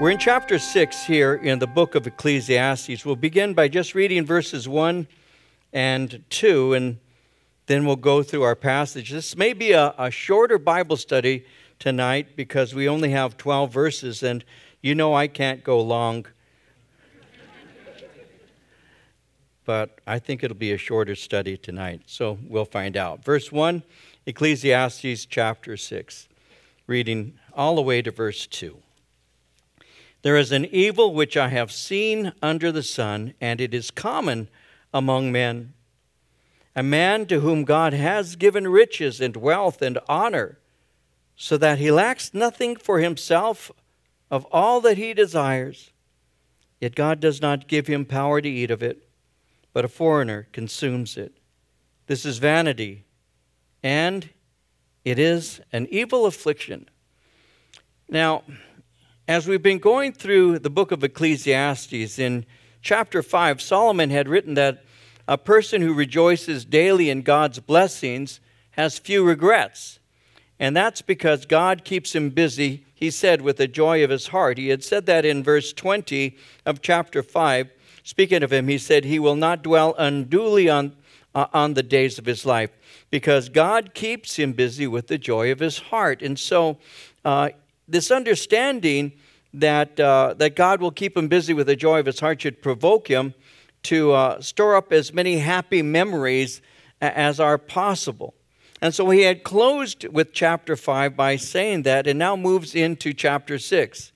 We're in chapter 6 here in the book of Ecclesiastes. We'll begin by just reading verses 1 and 2, and then we'll go through our passage. This may be a, a shorter Bible study tonight because we only have 12 verses, and you know I can't go long. but I think it'll be a shorter study tonight, so we'll find out. Verse 1, Ecclesiastes chapter 6, reading all the way to verse 2. There is an evil which I have seen under the sun, and it is common among men. A man to whom God has given riches and wealth and honor, so that he lacks nothing for himself of all that he desires. Yet God does not give him power to eat of it, but a foreigner consumes it. This is vanity, and it is an evil affliction. Now, as we've been going through the book of Ecclesiastes, in chapter 5, Solomon had written that a person who rejoices daily in God's blessings has few regrets. And that's because God keeps him busy, he said, with the joy of his heart. He had said that in verse 20 of chapter 5. Speaking of him, he said, He will not dwell unduly on, uh, on the days of his life because God keeps him busy with the joy of his heart. And so, uh, this understanding that, uh, that God will keep him busy with the joy of his heart should provoke him to uh, store up as many happy memories as are possible. And so he had closed with chapter 5 by saying that, and now moves into chapter 6.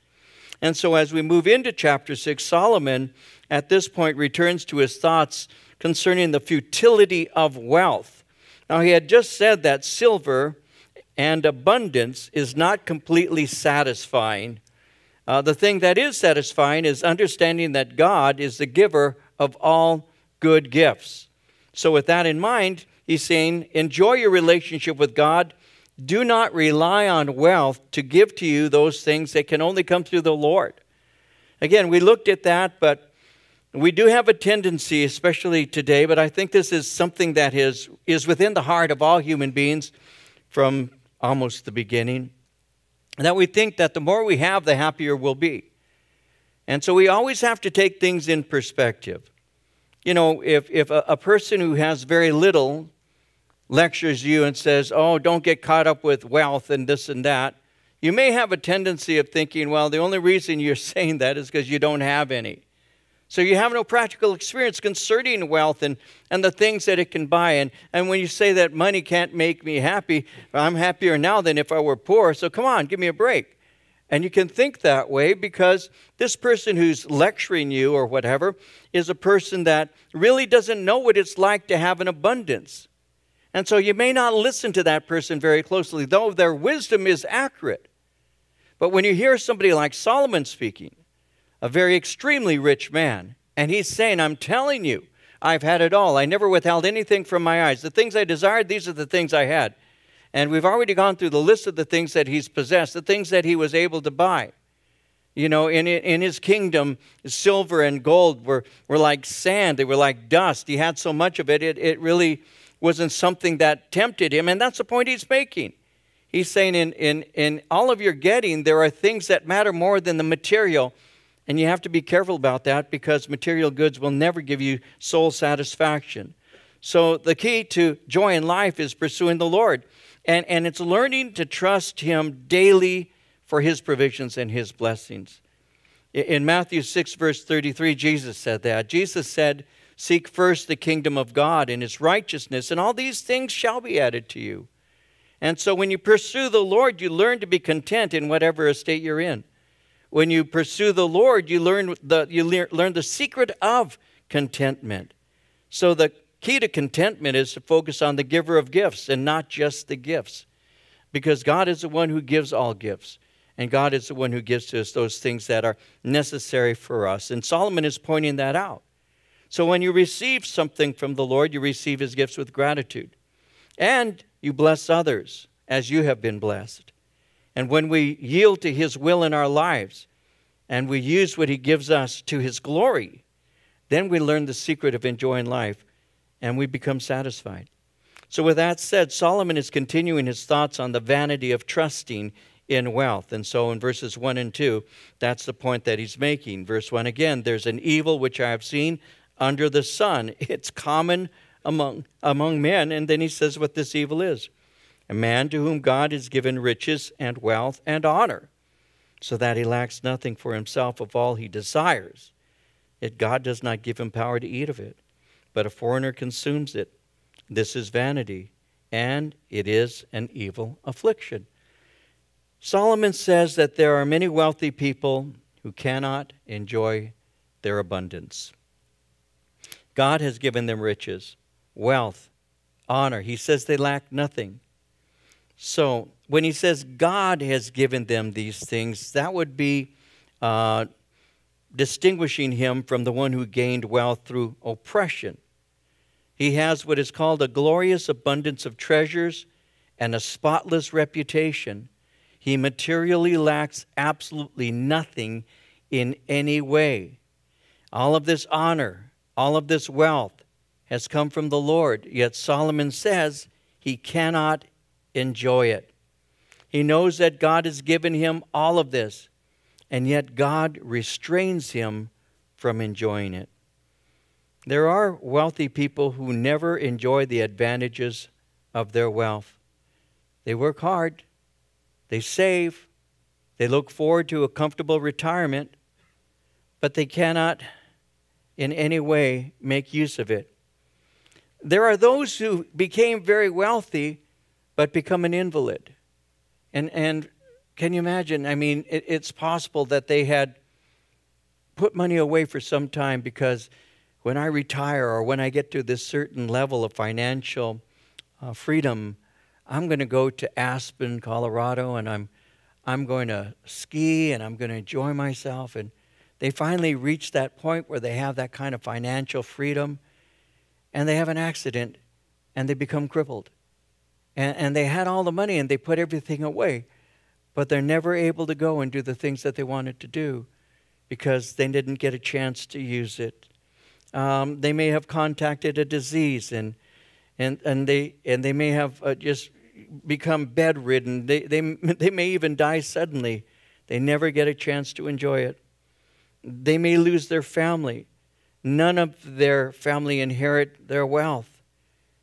And so as we move into chapter 6, Solomon at this point returns to his thoughts concerning the futility of wealth. Now, he had just said that silver and abundance is not completely satisfying. Uh, the thing that is satisfying is understanding that God is the giver of all good gifts. So, with that in mind, he's saying, enjoy your relationship with God. Do not rely on wealth to give to you those things that can only come through the Lord. Again, we looked at that, but we do have a tendency, especially today, but I think this is something that is, is within the heart of all human beings from almost the beginning. That we think that the more we have, the happier we'll be. And so we always have to take things in perspective. You know, if, if a, a person who has very little lectures you and says, oh, don't get caught up with wealth and this and that, you may have a tendency of thinking, well, the only reason you're saying that is because you don't have any. So you have no practical experience concerning wealth and, and the things that it can buy. And, and when you say that money can't make me happy, I'm happier now than if I were poor. So come on, give me a break. And you can think that way because this person who's lecturing you or whatever is a person that really doesn't know what it's like to have an abundance. And so you may not listen to that person very closely, though their wisdom is accurate. But when you hear somebody like Solomon speaking, a very extremely rich man. And he's saying, I'm telling you, I've had it all. I never withheld anything from my eyes. The things I desired, these are the things I had. And we've already gone through the list of the things that he's possessed, the things that he was able to buy. You know, in, in his kingdom, silver and gold were, were like sand, they were like dust. He had so much of it, it, it really wasn't something that tempted him. And that's the point he's making. He's saying, in, in, in all of your getting, there are things that matter more than the material and you have to be careful about that because material goods will never give you soul satisfaction. So the key to joy in life is pursuing the Lord. And, and it's learning to trust Him daily for His provisions and His blessings. In Matthew 6, verse 33, Jesus said that. Jesus said, Seek first the kingdom of God and His righteousness, and all these things shall be added to you. And so when you pursue the Lord, you learn to be content in whatever estate you're in when you pursue the Lord, you learn the, you learn the secret of contentment. So the key to contentment is to focus on the giver of gifts and not just the gifts. Because God is the one who gives all gifts. And God is the one who gives to us those things that are necessary for us. And Solomon is pointing that out. So when you receive something from the Lord, you receive his gifts with gratitude. And you bless others as you have been blessed. And when we yield to His will in our lives and we use what He gives us to His glory, then we learn the secret of enjoying life and we become satisfied. So, with that said, Solomon is continuing his thoughts on the vanity of trusting in wealth. And so in verses 1 and 2, that's the point that he's making. Verse 1 again, there's an evil which I have seen under the sun. It's common among, among men. And then he says what this evil is a man to whom God has given riches and wealth and honor, so that he lacks nothing for himself of all he desires. Yet God does not give him power to eat of it, but a foreigner consumes it. This is vanity, and it is an evil affliction. Solomon says that there are many wealthy people who cannot enjoy their abundance. God has given them riches, wealth, honor. He says they lack nothing. So when he says God has given them these things, that would be uh, distinguishing him from the one who gained wealth through oppression. He has what is called a glorious abundance of treasures and a spotless reputation. He materially lacks absolutely nothing in any way. All of this honor, all of this wealth has come from the Lord, yet Solomon says he cannot enjoy it. He knows that God has given him all of this, and yet God restrains him from enjoying it. There are wealthy people who never enjoy the advantages of their wealth. They work hard, they save, they look forward to a comfortable retirement, but they cannot in any way make use of it. There are those who became very wealthy but become an invalid. And, and can you imagine? I mean, it, it's possible that they had put money away for some time because when I retire or when I get to this certain level of financial uh, freedom, I'm going to go to Aspen, Colorado, and I'm, I'm going to ski and I'm going to enjoy myself. And they finally reach that point where they have that kind of financial freedom and they have an accident and they become crippled. And, and they had all the money and they put everything away, but they're never able to go and do the things that they wanted to do because they didn't get a chance to use it. Um, they may have contacted a disease and and and they and they may have uh, just become bedridden. They they they may even die suddenly. They never get a chance to enjoy it. They may lose their family. None of their family inherit their wealth,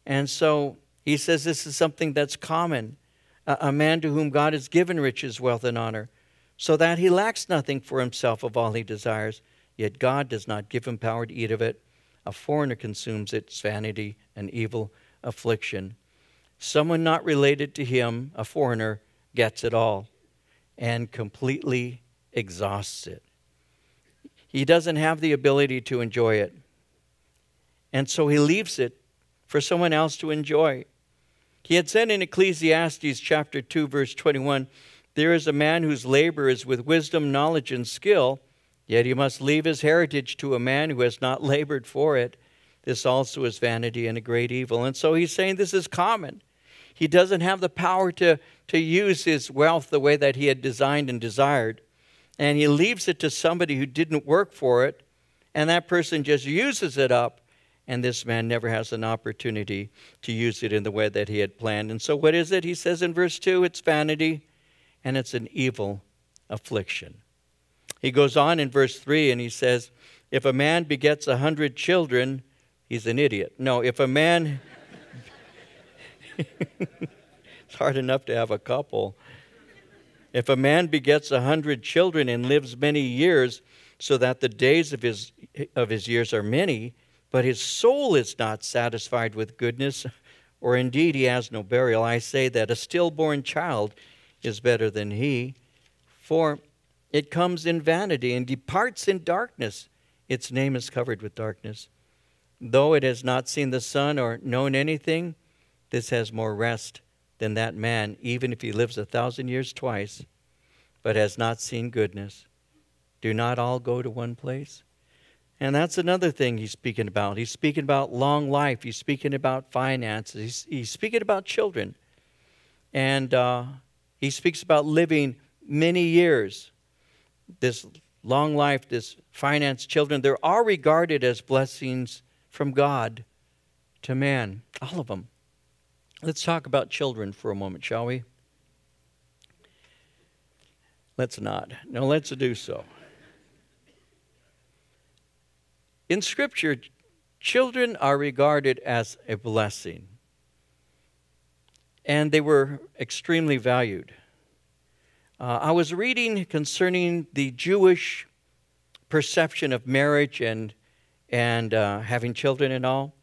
and so he says this is something that's common. A, a man to whom God has given riches, wealth, and honor, so that he lacks nothing for himself of all he desires. Yet God does not give him power to eat of it. A foreigner consumes its vanity and evil affliction. Someone not related to him, a foreigner, gets it all and completely exhausts it. He doesn't have the ability to enjoy it. And so he leaves it for someone else to enjoy. He had said in Ecclesiastes chapter 2 verse 21, there is a man whose labor is with wisdom, knowledge and skill, yet he must leave his heritage to a man who has not labored for it. This also is vanity and a great evil. And so he's saying this is common. He doesn't have the power to, to use his wealth the way that he had designed and desired. And he leaves it to somebody who didn't work for it, and that person just uses it up, and this man never has an opportunity to use it in the way that he had planned. And so, what is it? He says in verse 2 it's vanity, and it's an evil affliction. He goes on in verse 3 and he says, If a man begets a hundred children, he's an idiot. No, if a man. it's hard enough to have a couple. If a man begets a hundred children and lives many years, so that the days of his, of his years are many, but his soul is not satisfied with goodness, or indeed he has no burial, I say that a stillborn child is better than he. For it comes in vanity and departs in darkness. Its name is covered with darkness. Though it has not seen the sun or known anything, this has more rest than that man, even if he lives a thousand years twice, but has not seen goodness. Do not all go to one place? And that's another thing he's speaking about. He's speaking about long life, he's speaking about finances, he's, he's speaking about children. And uh, he speaks about living many years. This long life, this finance, children, they're all regarded as blessings from God to man, all of them. Let's talk about children for a moment, shall we? Let's not. No, let's do so. In Scripture, children are regarded as a blessing, and they were extremely valued. Uh, I was reading concerning the Jewish perception of marriage and, and uh, having children and all,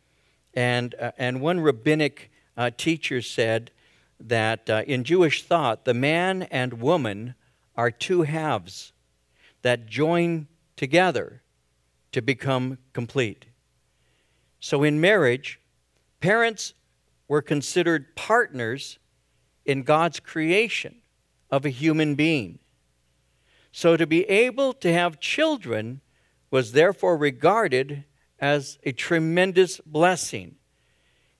and, uh, and one rabbinic uh, teacher said that uh, in Jewish thought, the man and woman are two halves that join together to become complete. So in marriage, parents were considered partners in God's creation of a human being. So to be able to have children was therefore regarded as a tremendous blessing.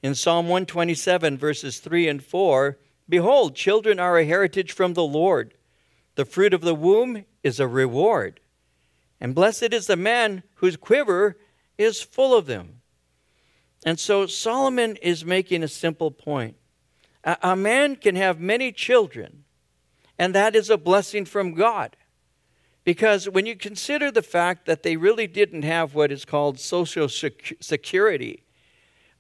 In Psalm 127, verses 3 and 4, Behold, children are a heritage from the Lord. The fruit of the womb is a reward. And blessed is the man whose quiver is full of them. And so Solomon is making a simple point. A, a man can have many children, and that is a blessing from God. Because when you consider the fact that they really didn't have what is called social security,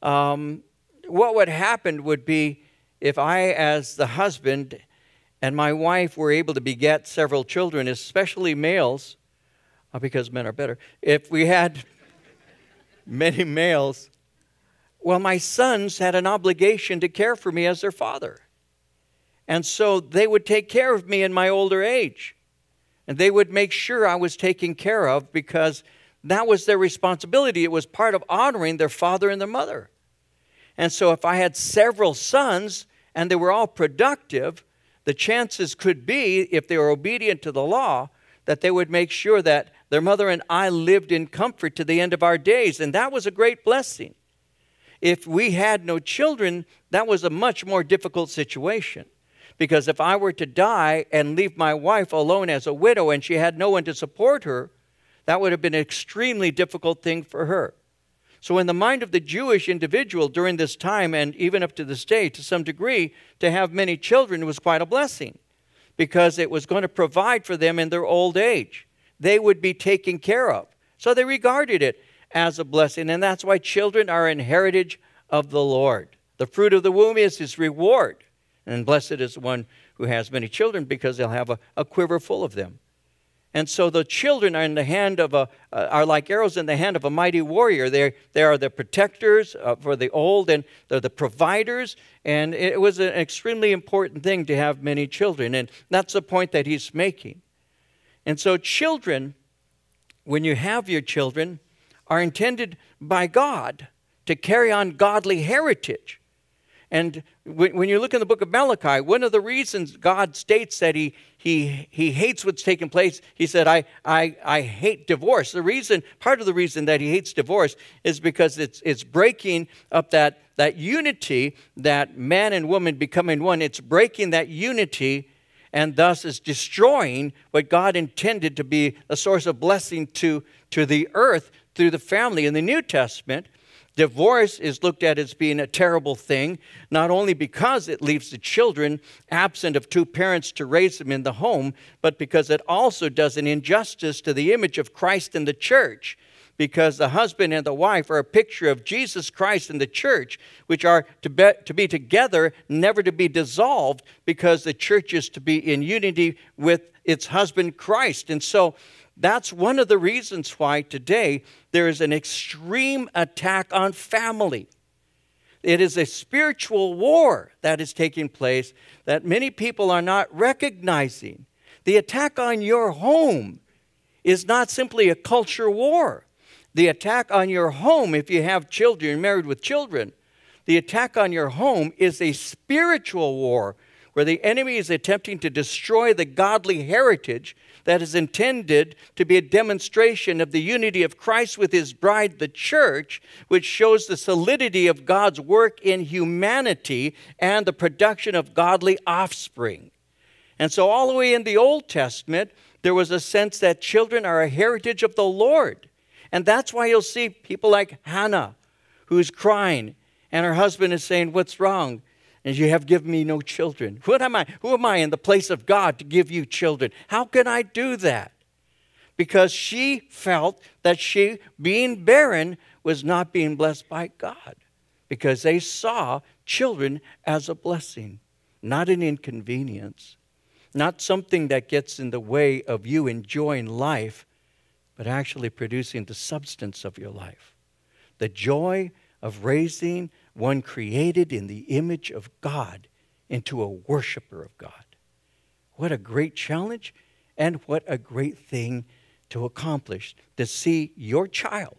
um, what would happen would be if I, as the husband, and my wife were able to beget several children, especially males, because men are better, if we had many males, well, my sons had an obligation to care for me as their father. And so they would take care of me in my older age. And they would make sure I was taken care of because that was their responsibility. It was part of honoring their father and their mother. And so if I had several sons and they were all productive, the chances could be, if they were obedient to the law, that they would make sure that their mother and I lived in comfort to the end of our days. And that was a great blessing. If we had no children, that was a much more difficult situation. Because if I were to die and leave my wife alone as a widow and she had no one to support her, that would have been an extremely difficult thing for her. So, in the mind of the Jewish individual during this time, and even up to this day to some degree, to have many children was quite a blessing because it was going to provide for them in their old age. They would be taken care of. So, they regarded it as a blessing, and that's why children are an heritage of the Lord. The fruit of the womb is his reward. And blessed is the one who has many children because they'll have a, a quiver full of them. And so the children are in the hand of a uh, are like arrows in the hand of a mighty warrior. They they are the protectors uh, for the old, and they're the providers. And it was an extremely important thing to have many children, and that's the point that he's making. And so children, when you have your children, are intended by God to carry on godly heritage. And when you look in the book of Malachi, one of the reasons God states that he, he, he hates what's taking place, he said, I, I, I hate divorce. The reason, part of the reason that he hates divorce is because it's, it's breaking up that, that unity, that man and woman becoming one. It's breaking that unity and thus is destroying what God intended to be a source of blessing to, to the earth through the family. In the New Testament, Divorce is looked at as being a terrible thing, not only because it leaves the children absent of two parents to raise them in the home, but because it also does an injustice to the image of Christ in the church. Because the husband and the wife are a picture of Jesus Christ and the church, which are to be, to be together, never to be dissolved, because the church is to be in unity with its husband Christ. And so, that's one of the reasons why today there is an extreme attack on family. It is a spiritual war that is taking place that many people are not recognizing. The attack on your home is not simply a culture war. The attack on your home, if you have children, married with children, the attack on your home is a spiritual war where the enemy is attempting to destroy the godly heritage that is intended to be a demonstration of the unity of Christ with his bride, the church, which shows the solidity of God's work in humanity and the production of godly offspring. And so, all the way in the Old Testament, there was a sense that children are a heritage of the Lord. And that's why you'll see people like Hannah, who's crying, and her husband is saying, What's wrong? and you have given me no children. What am I? Who am I in the place of God to give you children? How can I do that? Because she felt that she, being barren, was not being blessed by God. Because they saw children as a blessing, not an inconvenience, not something that gets in the way of you enjoying life, but actually producing the substance of your life. The joy of raising one created in the image of God into a worshiper of God. What a great challenge and what a great thing to accomplish to see your child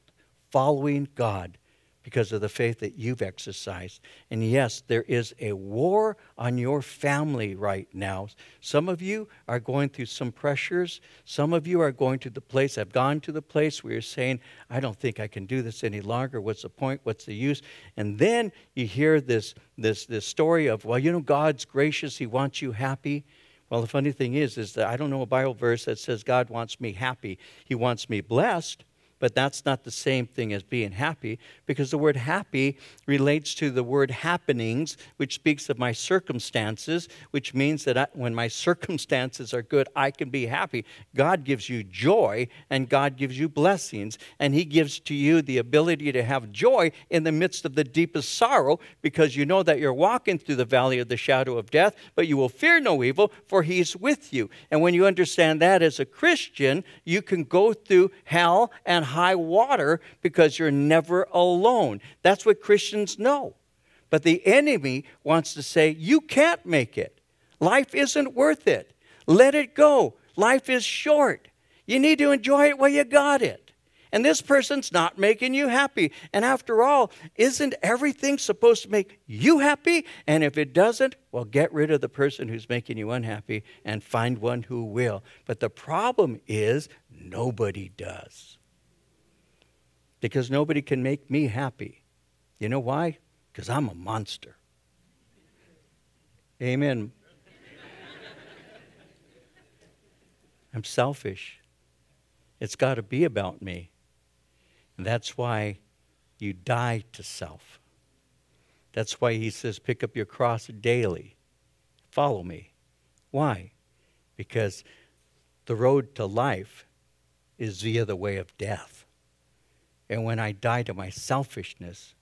following God because of the faith that you've exercised. And yes, there is a war on your family right now. Some of you are going through some pressures. Some of you are going to the place, I've gone to the place where you're saying, I don't think I can do this any longer. What's the point? What's the use? And then you hear this, this, this story of, well, you know, God's gracious, He wants you happy. Well, the funny thing is, is that I don't know a Bible verse that says God wants me happy. He wants me blessed, but that's not the same thing as being happy because the word happy relates to the word happenings, which speaks of my circumstances, which means that I, when my circumstances are good, I can be happy. God gives you joy and God gives you blessings, and He gives to you the ability to have joy in the midst of the deepest sorrow because you know that you're walking through the valley of the shadow of death, but you will fear no evil, for He's with you. And when you understand that as a Christian, you can go through hell and high water because you're never alone. That's what Christians know. But the enemy wants to say, you can't make it. Life isn't worth it. Let it go. Life is short. You need to enjoy it while you got it. And this person's not making you happy. And after all, isn't everything supposed to make you happy? And if it doesn't, well, get rid of the person who's making you unhappy and find one who will. But the problem is, nobody does because nobody can make me happy. You know why? Because I'm a monster. Amen. I'm selfish. It's got to be about me. And that's why you die to self. That's why he says, pick up your cross daily. Follow me. Why? Because the road to life is via the way of death. And when I die to my selfishness,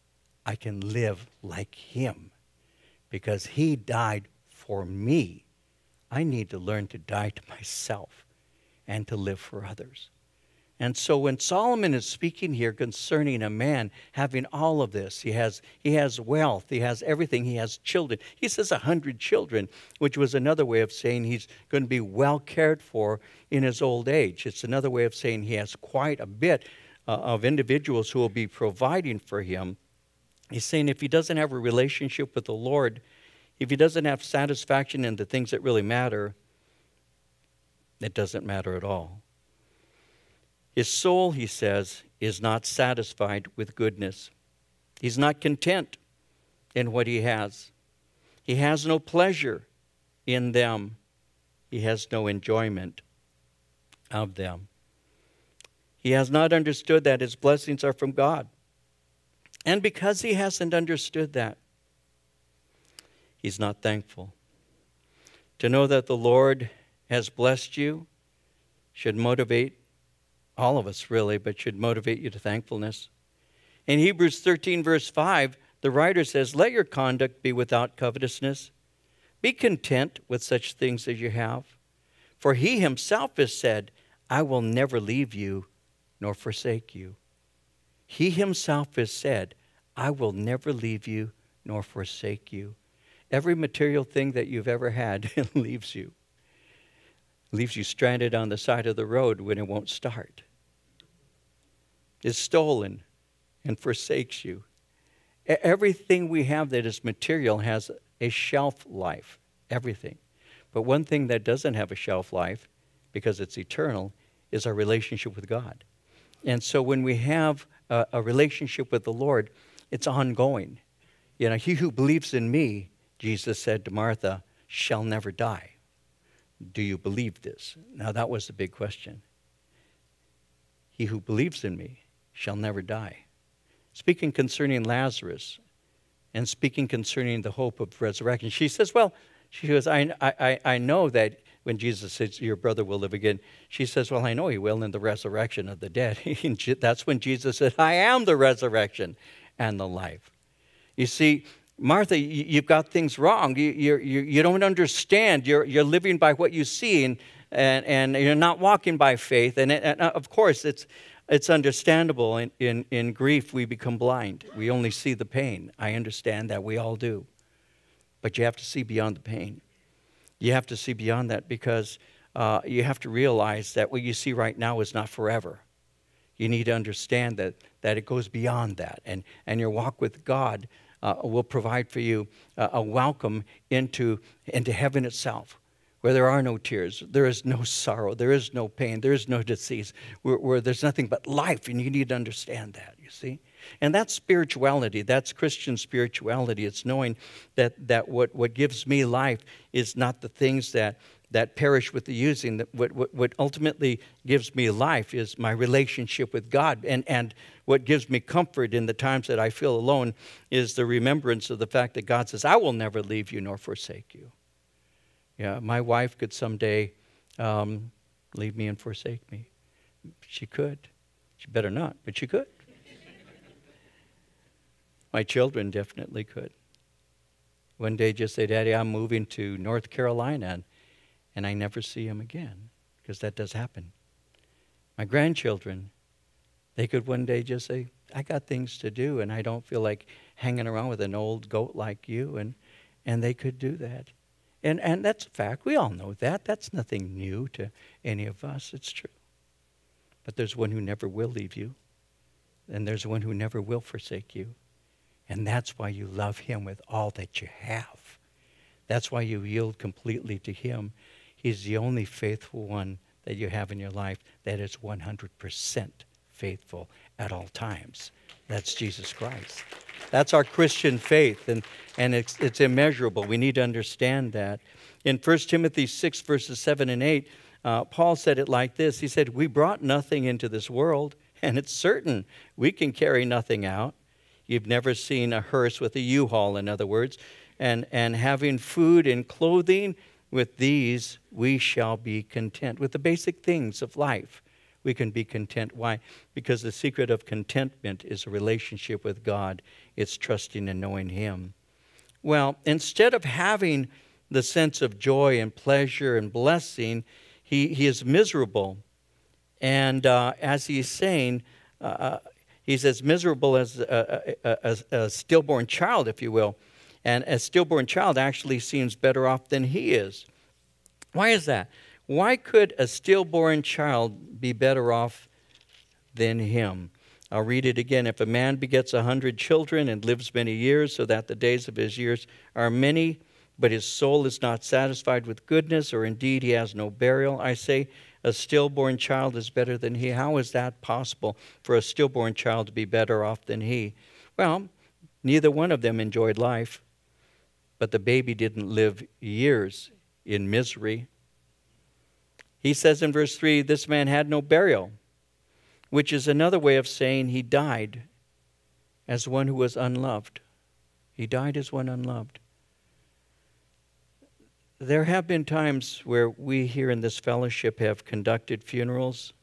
I can live like Him because He died for me. I need to learn to die to myself and to live for others. And so when Solomon is speaking here concerning a man having all of this, he has, he has wealth, he has everything, he has children. He says a hundred children, which was another way of saying he's going to be well cared for in his old age. It's another way of saying he has quite a bit uh, of individuals who will be providing for him. He's saying if he doesn't have a relationship with the Lord, if he doesn't have satisfaction in the things that really matter, it doesn't matter at all. His soul, he says, is not satisfied with goodness. He's not content in what he has. He has no pleasure in them. He has no enjoyment of them. He has not understood that his blessings are from God. And because he hasn't understood that, he's not thankful. To know that the Lord has blessed you should motivate all of us, really, but should motivate you to thankfulness. In Hebrews 13, verse 5, the writer says, Let your conduct be without covetousness. Be content with such things as you have. For he himself has said, I will never leave you nor forsake you. He himself has said, I will never leave you nor forsake you. Every material thing that you've ever had leaves you. Leaves you stranded on the side of the road when it won't start. Is stolen and forsakes you. Everything we have that is material has a shelf life. Everything. But one thing that doesn't have a shelf life, because it's eternal, is our relationship with God. And so when we have a, a relationship with the Lord, it's ongoing. You know, he who believes in me, Jesus said to Martha, shall never die. Do you believe this? Now, that was the big question. He who believes in me shall never die. Speaking concerning Lazarus and speaking concerning the hope of resurrection. She says, Well, she goes, I, I, I know that when Jesus says, Your brother will live again, she says, Well, I know he will in the resurrection of the dead. That's when Jesus said, I am the resurrection and the life. You see, Martha, you've got things wrong. You, you, you don't understand. You're, you're living by what you see, and, and, and you're not walking by faith. And, and uh, of course, it's, it's understandable. In, in, in grief, we become blind. We only see the pain. I understand that. We all do. But you have to see beyond the pain. You have to see beyond that because uh, you have to realize that what you see right now is not forever. You need to understand that, that it goes beyond that. And, and your walk with God uh, will provide for you a welcome into, into heaven itself, where there are no tears, there is no sorrow, there is no pain, there is no disease, where, where there's nothing but life. And you need to understand that, you see? And that's spirituality. That's Christian spirituality. It's knowing that, that what, what gives me life is not the things that, that perish with the using. That what, what, what ultimately gives me life is my relationship with God. And, and what gives me comfort in the times that I feel alone is the remembrance of the fact that God says, I will never leave you nor forsake you. Yeah, my wife could someday um, leave me and forsake me. She could. She better not, but she could. My children definitely could. One day just say, Daddy, I'm moving to North Carolina, and, I never see him again, because that does happen. My grandchildren, they could one day just say, I got things to do, and I don't feel like hanging around with an old goat like you, and, and they could do that. And, and that's a fact. We all know that. That's nothing new to any of us. It's true. But there's one who never will leave you, and there's one who never will forsake you. And that's why you love Him with all that you have. That's why you yield completely to Him. He's the only faithful one that you have in your life that is 100% faithful at all times. That's Jesus Christ. That's our Christian faith, and, and it's, it's immeasurable. We need to understand that. In 1 Timothy 6, verses 7 and 8, uh, Paul said it like this He said, We brought nothing into this world, and it's certain we can carry nothing out. You've never seen a hearse with a U-Haul, in other words. And, and having food and clothing, with these we shall be content. With the basic things of life, we can be content. Why? Because the secret of contentment is a relationship with God, it's trusting and knowing Him. Well, instead of having the sense of joy and pleasure and blessing, he, he is miserable. And uh, as he's saying, uh, He's as miserable as a, a, a, a stillborn child, if you will. And a stillborn child actually seems better off than he is. Why is that? Why could a stillborn child be better off than him? I'll read it again. If a man begets a hundred children and lives many years, so that the days of his years are many, but his soul is not satisfied with goodness, or indeed he has no burial, I say, a stillborn child is better than he. How is that possible for a stillborn child to be better off than he? Well, neither one of them enjoyed life, but the baby didn't live years in misery. He says in verse 3 this man had no burial, which is another way of saying he died as one who was unloved. He died as one unloved there have been times where we here in this fellowship have conducted funerals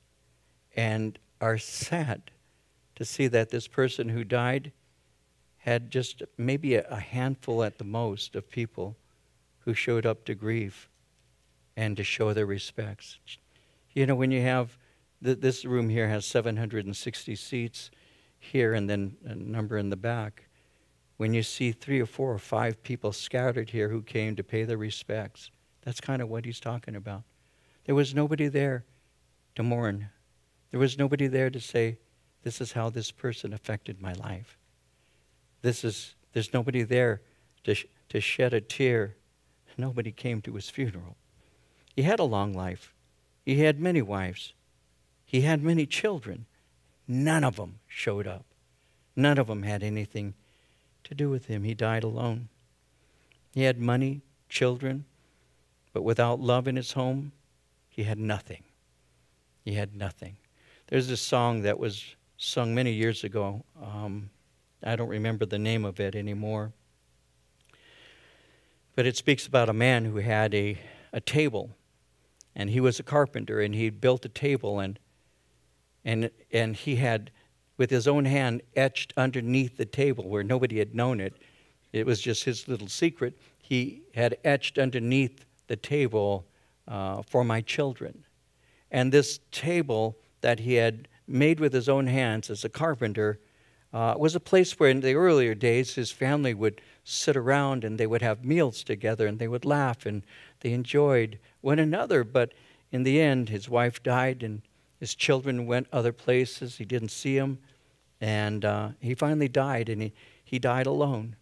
and are sad to see that this person who died had just maybe a, handful at the most of people who showed up to grieve and to show their respects. You know, when you have this room here has 760 seats here and then a number in the back when you see three or four or five people scattered here who came to pay their respects. That's kind of what he's talking about. There was nobody there to mourn. There was nobody there to say, this is how this person affected my life. This is, there's nobody there to, sh- to shed a tear. Nobody came to his funeral. He had a long life. He had many wives. He had many children. None of them showed up. None of them had anything do with him. He died alone. He had money, children, but without love in his home, he had nothing. He had nothing. There's a song that was sung many years ago. Um, I don't remember the name of it anymore. But it speaks about a man who had a, a table, and he was a carpenter, and he built a table, and, and, and he had, with his own hand, etched underneath the table where nobody had known it. It was just his little secret. He had etched underneath the table uh, for my children. And this table that he had made with his own hands as a carpenter uh, was a place where in the earlier days his family would sit around and they would have meals together and they would laugh and they enjoyed one another. But in the end, his wife died and his children went other places. He didn't see them. And uh, he finally died and he, he died alone.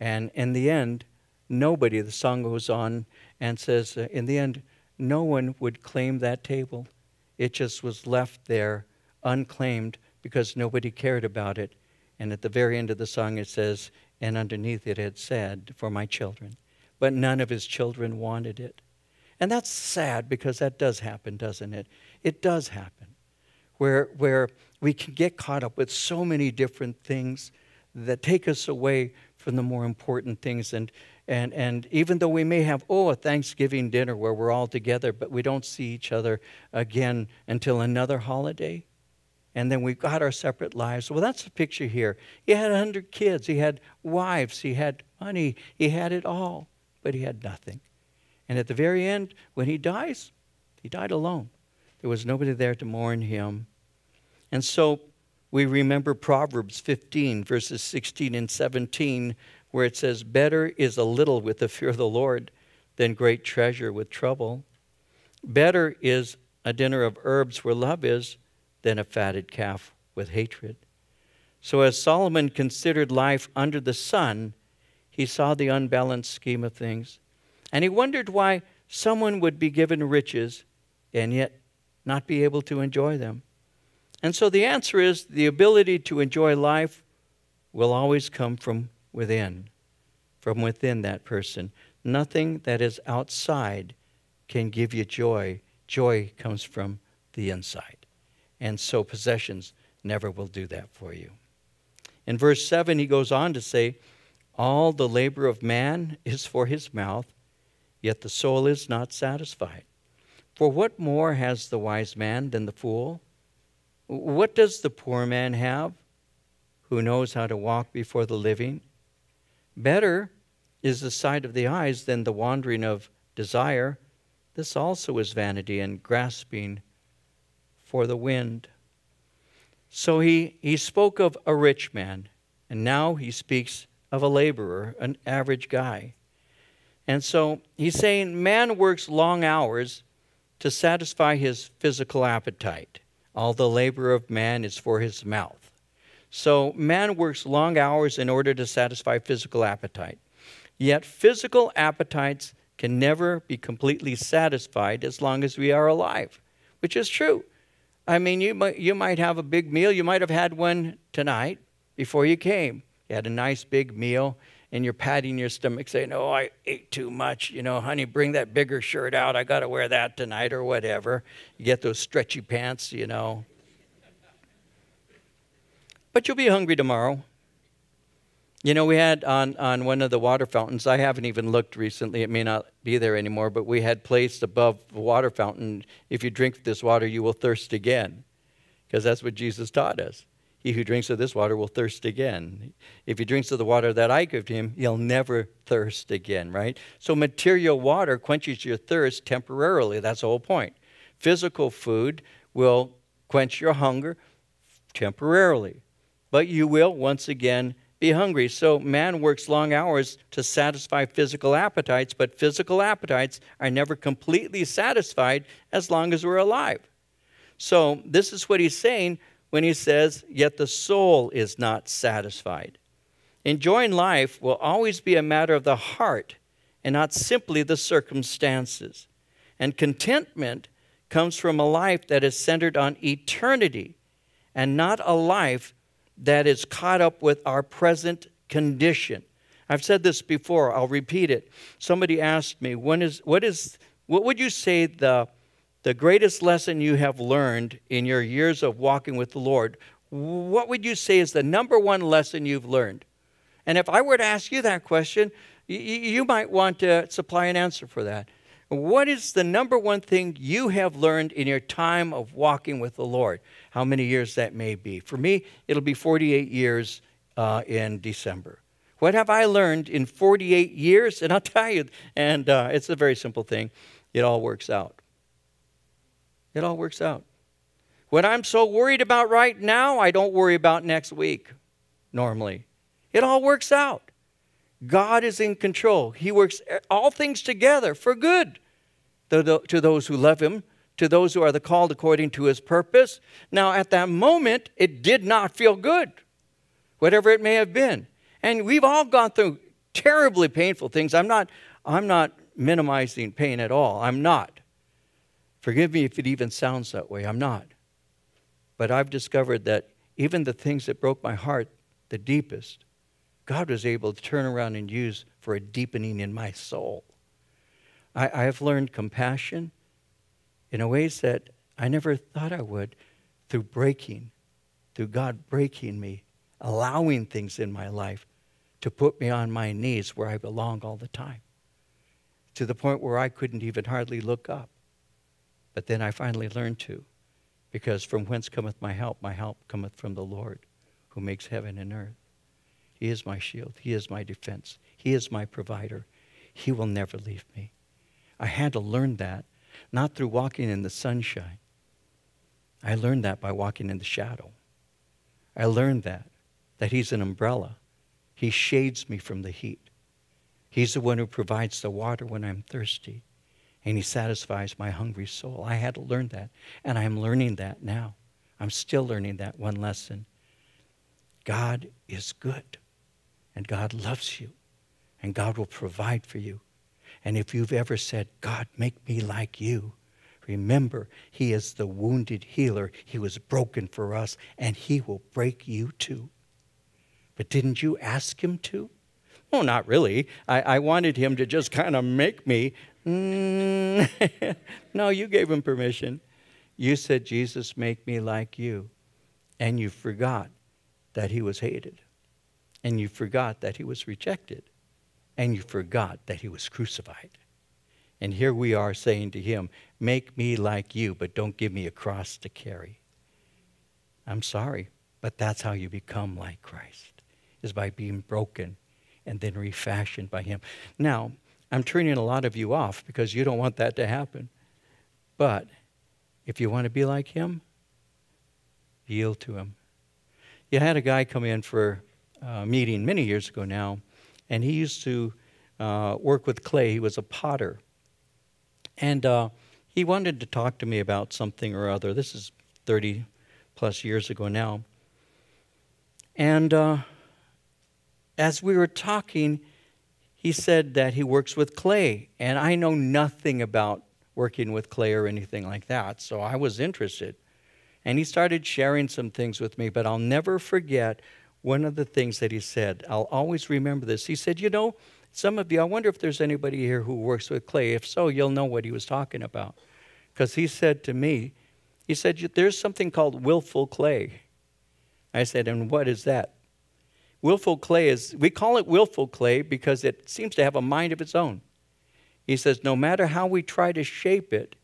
And in the end, nobody, the song goes on and says, uh, in the end, no one would claim that table. It just was left there unclaimed because nobody cared about it. And at the very end of the song, it says, and underneath it had said, For my children. But none of his children wanted it. And that's sad because that does happen, doesn't it? It does happen. Where, where we can get caught up with so many different things that take us away from the more important things. And, and, and even though we may have, oh, a Thanksgiving dinner where we're all together, but we don't see each other again until another holiday, and then we've got our separate lives. Well, that's the picture here. He had 100 kids, he had wives, he had money, he had it all, but he had nothing. And at the very end, when he dies, he died alone. There was nobody there to mourn him. And so we remember Proverbs 15, verses 16 and 17, where it says, Better is a little with the fear of the Lord than great treasure with trouble. Better is a dinner of herbs where love is than a fatted calf with hatred. So, as Solomon considered life under the sun, he saw the unbalanced scheme of things. And he wondered why someone would be given riches and yet not be able to enjoy them. And so the answer is the ability to enjoy life will always come from within, from within that person. Nothing that is outside can give you joy. Joy comes from the inside. And so possessions never will do that for you. In verse 7, he goes on to say, All the labor of man is for his mouth, yet the soul is not satisfied. For what more has the wise man than the fool? What does the poor man have who knows how to walk before the living? Better is the sight of the eyes than the wandering of desire. This also is vanity and grasping for the wind. So he, he spoke of a rich man, and now he speaks of a laborer, an average guy. And so he's saying man works long hours to satisfy his physical appetite. All the labor of man is for his mouth. So man works long hours in order to satisfy physical appetite. Yet physical appetites can never be completely satisfied as long as we are alive, which is true. I mean, you might, you might have a big meal. You might have had one tonight before you came. You had a nice big meal, and you're patting your stomach saying, Oh, I ate too much. You know, honey, bring that bigger shirt out. I got to wear that tonight or whatever. You get those stretchy pants, you know. But you'll be hungry tomorrow. You know, we had on, on one of the water fountains, I haven't even looked recently, it may not be there anymore, but we had placed above the water fountain, if you drink this water, you will thirst again. Because that's what Jesus taught us. He who drinks of this water will thirst again. If he drinks of the water that I give to him, he'll never thirst again, right? So material water quenches your thirst temporarily. That's the whole point. Physical food will quench your hunger temporarily. But you will once again be hungry. So man works long hours to satisfy physical appetites, but physical appetites are never completely satisfied as long as we're alive. So this is what he's saying when he says, Yet the soul is not satisfied. Enjoying life will always be a matter of the heart and not simply the circumstances. And contentment comes from a life that is centered on eternity and not a life that is caught up with our present condition. I've said this before, I'll repeat it. Somebody asked me, when is, what, is, what would you say the, the greatest lesson you have learned in your years of walking with the Lord? What would you say is the number one lesson you've learned? And if I were to ask you that question, You might want to supply an answer for that. What is the number one thing you have learned in your time of walking with the Lord? How many years that may be. For me, it'll be 48 years uh, in December. What have I learned in 48 years? And I'll tell you, and uh, it's a very simple thing it all works out. It all works out. What I'm so worried about right now, I don't worry about next week normally. It all works out. God is in control. He works all things together for good to those who love Him, to those who are the called according to His purpose. Now, at that moment, it did not feel good, whatever it may have been. And we've all gone through terribly painful things. I'm not, I'm not minimizing pain at all. I'm not. Forgive me if it even sounds that way. I'm not. But I've discovered that even the things that broke my heart the deepest, God was able to turn around and use for a deepening in my soul. I, have learned compassion in a ways that I never thought I would through breaking, through God breaking me, allowing things in my life to put me on my knees where I belong all the time, to the point where I couldn't even hardly look up. But then I finally learned to, because from whence cometh my help? My help cometh from the Lord who makes heaven and earth. He is my shield. He is my defense. He is my provider. He will never leave me. I had to learn that, not through walking in the sunshine. I learned that by walking in the shadow. I learned that, that He's an umbrella. He shades me from the heat. He's the one who provides the water when I'm thirsty, and He satisfies my hungry soul. I had to learn that, and I'm learning that now. I'm still learning that one lesson. God is good. And God loves you. And God will provide for you. And if you've ever said, God, make me like you, remember, He is the wounded healer. He was broken for us, and He will break you too. But didn't you ask Him to? Oh, not really. I, I wanted Him to just kind of make me. Mm. no, you gave Him permission. You said, Jesus, make me like you. And you forgot that He was hated and you forgot that he was rejected, and you forgot that he was crucified. And here we are saying to him, Make me like you, but don't give me a cross to carry. I'm sorry, but that's how you become like Christ, is by being broken and then refashioned by him. Now, I'm turning a lot of you off because you don't want that to happen. But if you want to be like him, yield to him. You had a guy come in for uh, meeting many years ago now, and he used to uh, work with clay. He was a potter. And uh, he wanted to talk to me about something or other. This is 30 plus years ago now. And uh, as we were talking, he said that he works with clay. And I know nothing about working with clay or anything like that, so I was interested. And he started sharing some things with me, but I'll never forget one of the things that he said, I'll always remember this. He said, You know, some of you, I wonder if there's anybody here who works with clay. If so, you'll know what he was talking about. Because he said to me, He said, There's something called willful clay. I said, And what is that? Willful clay is, we call it willful clay because it seems to have a mind of its own. He says, No matter how we try to shape it,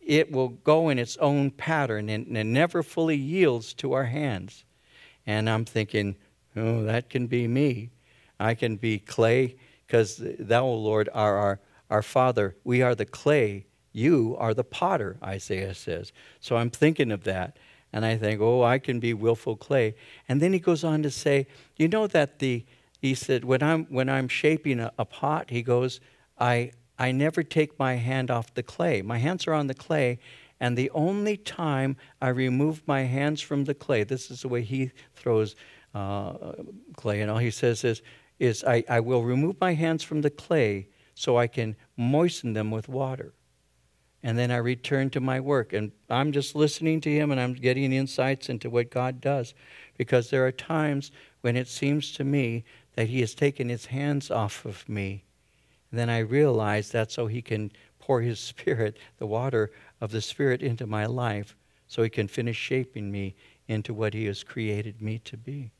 it will go in its own pattern and, and never fully yields to our hands. And I'm thinking, oh, that can be me. I can be clay because thou, O Lord, are our, our Father. We are the clay. You are the potter, Isaiah says. So I'm thinking of that. And I think, oh, I can be willful clay. And then he goes on to say, you know that the, he said, when I'm, when I'm shaping a, a pot, he goes, I, I never take my hand off the clay. My hands are on the clay, and the only time I remove my hands from the clay, this is the way he throws uh, clay and all he says is, is I, I will remove my hands from the clay so I can moisten them with water. And then I return to my work. And I'm just listening to him and I'm getting insights into what God does. Because there are times when it seems to me that he has taken his hands off of me. And then I realize that so he can pour his spirit, the water of the Spirit into my life so He can finish shaping me into what He has created me to be.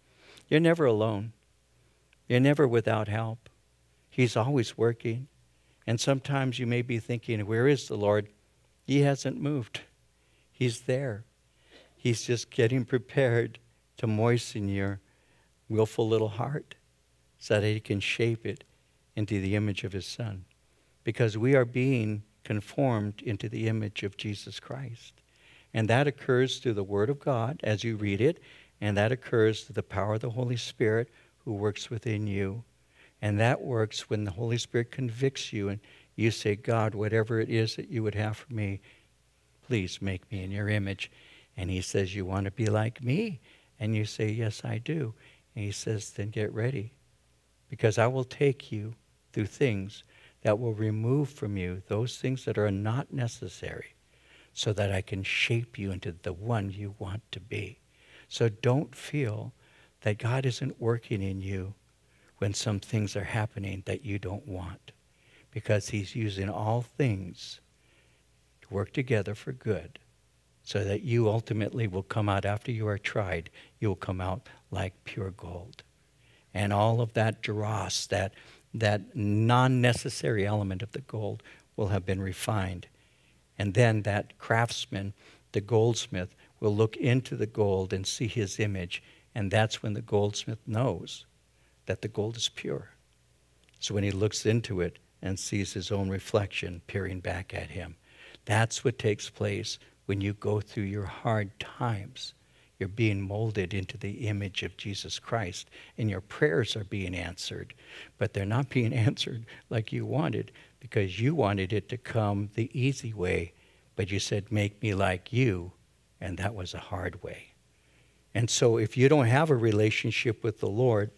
You're never alone, you're never without help. He's always working. And sometimes you may be thinking, Where is the Lord? He hasn't moved. He's there. He's just getting prepared to moisten your willful little heart so that He can shape it into the image of His Son. Because we are being conformed into the image of Jesus Christ. And that occurs through the Word of God as you read it, and that occurs through the power of the Holy Spirit who works within you. And that works when the Holy Spirit convicts you and you say, God, whatever it is that you would have for me, please make me in your image. And He says, You want to be like me? And you say, Yes, I do. And He says, Then get ready, because I will take you through things that will remove from you those things that are not necessary so that I can shape you into the one you want to be. So don't feel that God isn't working in you when some things are happening that you don't want, because He's using all things to work together for good so that you ultimately will come out after you are tried, you will come out like pure gold. And all of that dross, that, that non necessary element of the gold, will have been refined. And then that craftsman, the goldsmith, will look into the gold and see his image. And that's when the goldsmith knows that the gold is pure. So when he looks into it and sees his own reflection peering back at him, that's what takes place when you go through your hard times. You're being molded into the image of Jesus Christ, and your prayers are being answered. But they're not being answered like you wanted because you wanted it to come the easy way, but you said, Make me like you, and that was a hard way. And so, if you don't have a relationship with the Lord,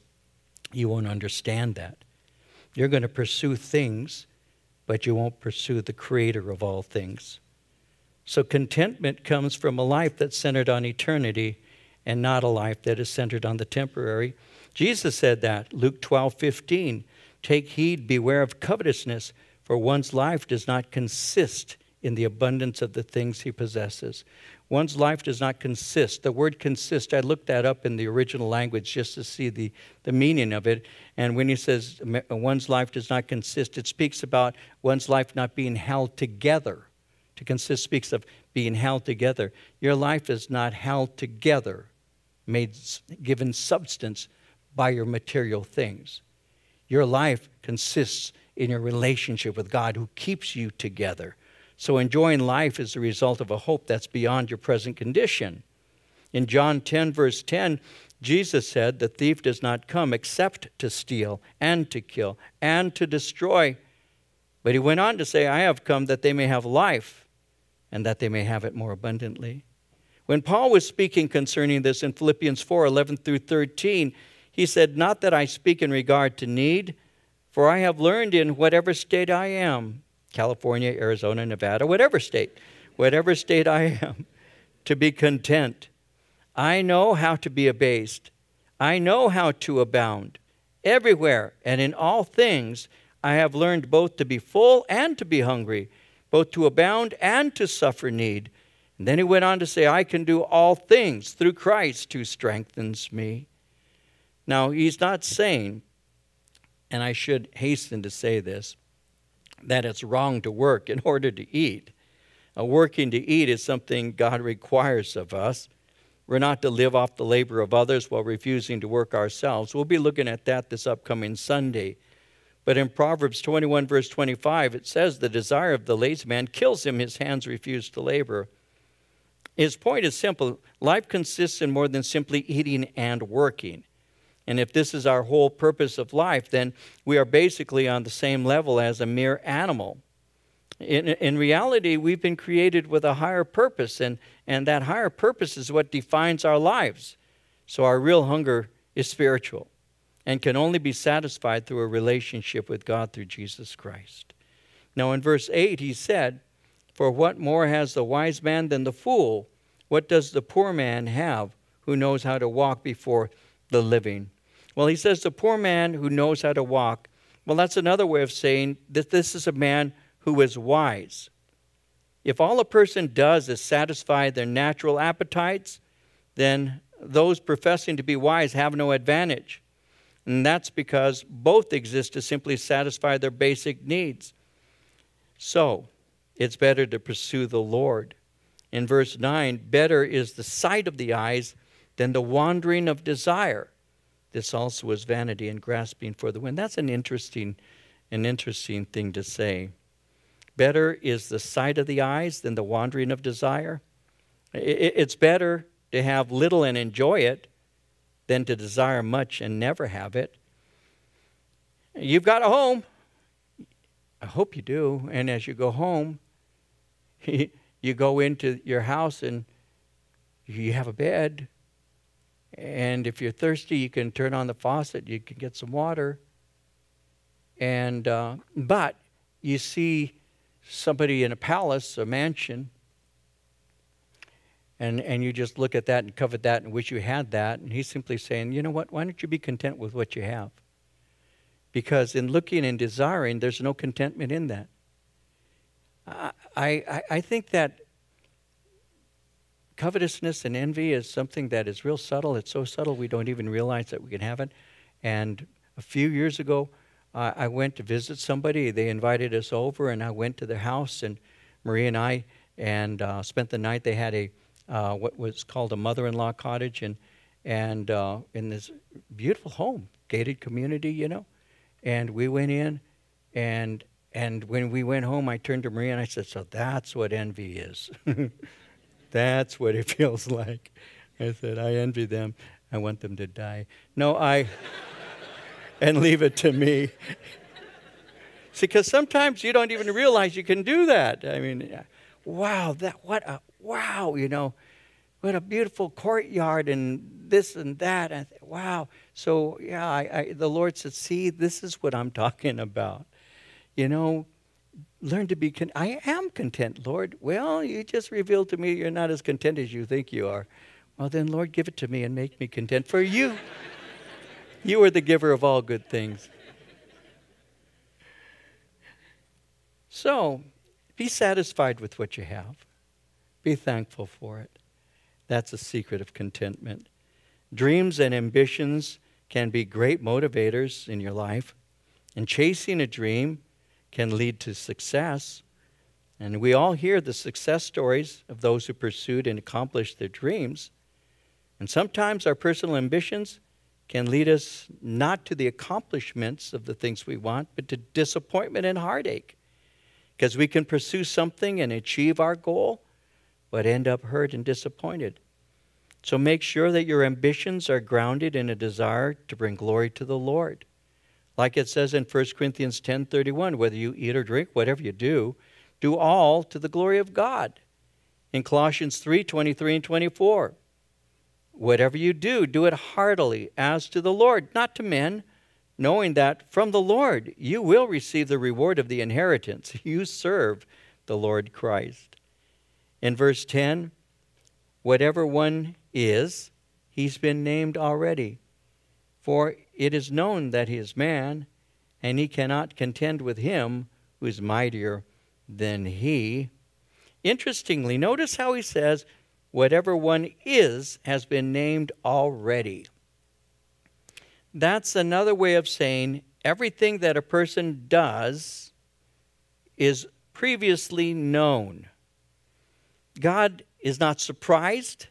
you won't understand that. You're going to pursue things, but you won't pursue the creator of all things. So, contentment comes from a life that's centered on eternity and not a life that is centered on the temporary. Jesus said that, Luke 12 15. Take heed, beware of covetousness, for one's life does not consist in the abundance of the things he possesses. One's life does not consist. The word consist, I looked that up in the original language just to see the, the meaning of it. And when he says one's life does not consist, it speaks about one's life not being held together. To consist speaks of being held together. Your life is not held together, made given substance by your material things. Your life consists in your relationship with God who keeps you together. So enjoying life is the result of a hope that's beyond your present condition. In John 10, verse 10, Jesus said, The thief does not come except to steal and to kill and to destroy. But he went on to say, I have come that they may have life and that they may have it more abundantly. When Paul was speaking concerning this in Philippians 4 11 through 13, he said, Not that I speak in regard to need, for I have learned in whatever state I am California, Arizona, Nevada, whatever state, whatever state I am, to be content. I know how to be abased. I know how to abound. Everywhere and in all things, I have learned both to be full and to be hungry, both to abound and to suffer need. And then he went on to say, I can do all things through Christ who strengthens me. Now, he's not saying, and I should hasten to say this, that it's wrong to work in order to eat. Working to eat is something God requires of us. We're not to live off the labor of others while refusing to work ourselves. We'll be looking at that this upcoming Sunday. But in Proverbs 21, verse 25, it says, The desire of the lazy man kills him, his hands refuse to labor. His point is simple life consists in more than simply eating and working. And if this is our whole purpose of life, then we are basically on the same level as a mere animal. In, in reality, we've been created with a higher purpose, and, and that higher purpose is what defines our lives. So our real hunger is spiritual and can only be satisfied through a relationship with God through Jesus Christ. Now, in verse 8, he said, For what more has the wise man than the fool? What does the poor man have who knows how to walk before the living. Well, he says the poor man who knows how to walk. Well, that's another way of saying that this is a man who is wise. If all a person does is satisfy their natural appetites, then those professing to be wise have no advantage. And that's because both exist to simply satisfy their basic needs. So, it's better to pursue the Lord. In verse 9, better is the sight of the eyes than the wandering of desire. This also is vanity and grasping for the wind. That's an interesting, an interesting thing to say. Better is the sight of the eyes than the wandering of desire. It's better to have little and enjoy it than to desire much and never have it. You've got a home. I hope you do. And as you go home, you go into your house and you have a bed. And if you're thirsty, you can turn on the faucet, you can get some water. And uh, but you see somebody in a palace, a mansion, and, and you just look at that and covet that and wish you had that. And he's simply saying, you know what, why don't you be content with what you have? Because in looking and desiring, there's no contentment in that. I, I, I think that covetousness and envy is something that is real subtle. It's so subtle we don't even realize that we can have it. And a few years ago, uh, I went to visit somebody. They invited us over, and I went to their house, and Marie and I and uh, spent the night. They had a uh, what was called a mother-in-law cottage, and and uh, in this beautiful home, gated community, you know. And we went in, and and when we went home, I turned to Marie and I said, "So that's what envy is. that's what it feels like." I said, "I envy them. I want them to die." No, I. and leave it to me. See, because sometimes you don't even realize you can do that. I mean, wow, that what a wow, you know, what a beautiful courtyard and this and that. And wow. So yeah, I, I, the Lord said, see, this is what I'm talking about. You know, learn to be content. I am content, Lord. Well, you just revealed to me you're not as content as you think you are. Well, then, Lord, give it to me and make me content for you. you are the giver of all good things. So, be satisfied with what you have. Be thankful for it. That's a secret of contentment. Dreams and ambitions can be great motivators in your life, and chasing a dream can lead to success. And we all hear the success stories of those who pursued and accomplished their dreams. And sometimes our personal ambitions can lead us not to the accomplishments of the things we want, but to disappointment and heartache. Because we can pursue something and achieve our goal, but end up hurt and disappointed. So make sure that your ambitions are grounded in a desire to bring glory to the Lord. Like it says in 1 Corinthians 10:31, whether you eat or drink, whatever you do, do all to the glory of God. In Colossians 3:23 and 24, whatever you do, do it heartily as to the Lord, not to men, knowing that from the Lord you will receive the reward of the inheritance. You serve the Lord Christ. In verse 10, whatever one is, he's been named already. For it is known that he is man, and he cannot contend with him who is mightier than he. Interestingly, notice how he says, whatever one is has been named already. That's another way of saying everything that a person does is previously known. God is not surprised,